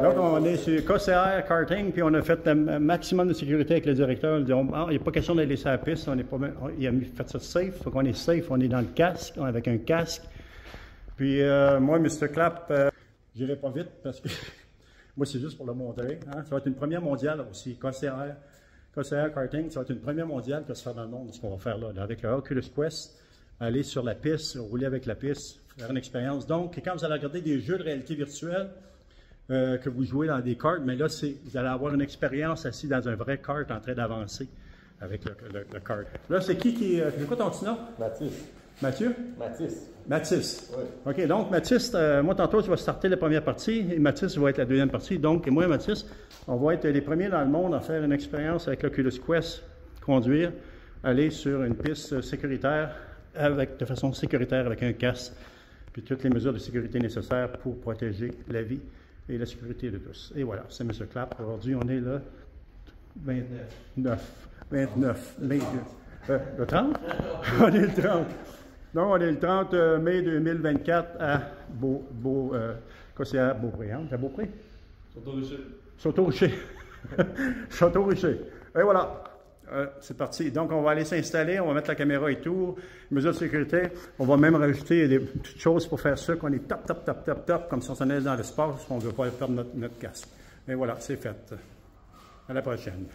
Donc, on est sur KCR Karting, puis on a fait un maximum de sécurité avec le directeur. Ah, il n'y a pas question d'aller sur la piste. On est pas, il a fait ça safe. Donc, on est safe. On est dans le casque, avec un casque. Puis, euh, moi, Mr. Clap, euh, j'irai pas vite parce que moi, c'est juste pour le montrer. Hein. Ça va être une première mondiale aussi. KCR, KCR Karting, ça va être une première mondiale que ça faire dans le monde, ce qu'on va faire là, avec le Oculus Quest. Aller sur la piste, rouler avec la piste, faire une expérience. Donc, quand vous allez regarder des jeux de réalité virtuelle, euh, que vous jouez dans des cartes, mais là, vous allez avoir une expérience assis dans un vrai kart en train d'avancer avec le, le, kart. Là, c'est qui qui. Euh, c'est quoi ton petit nom? Mathis. Mathieu? Mathis. Mathis. Oui. OK, donc Mathis, euh, moi tantôt, tu vas starter la première partie et Mathis va être la deuxième partie. Donc, et moi et Mathis, on va être les premiers dans le monde à faire une expérience avec l'Oculus Quest, conduire, aller sur une piste sécuritaire de façon sécuritaire avec un casque, puis toutes les mesures de sécurité nécessaires pour protéger la vie et la sécurité de tous. Et voilà, c'est M. Clap. Aujourd'hui, on est le 29. 29 mai. Euh, le 30? on est le 30. Donc, on est le 30 euh, mai 2024 à Beau, Beau, euh, c'est à Beaupré, hein? à Beaupré? Château-Richer. Château-Richer. Et voilà. C'est parti. Donc, on va aller s'installer, on va mettre la caméra et tout, mesures de sécurité. On va même rajouter des petites choses pour faire ça, qu'on est top, top, top, top, top, comme si on s'en allait dans l'espace, qu'on ne veut pas perdre notre, notre casque. Et voilà, c'est fait. À la prochaine.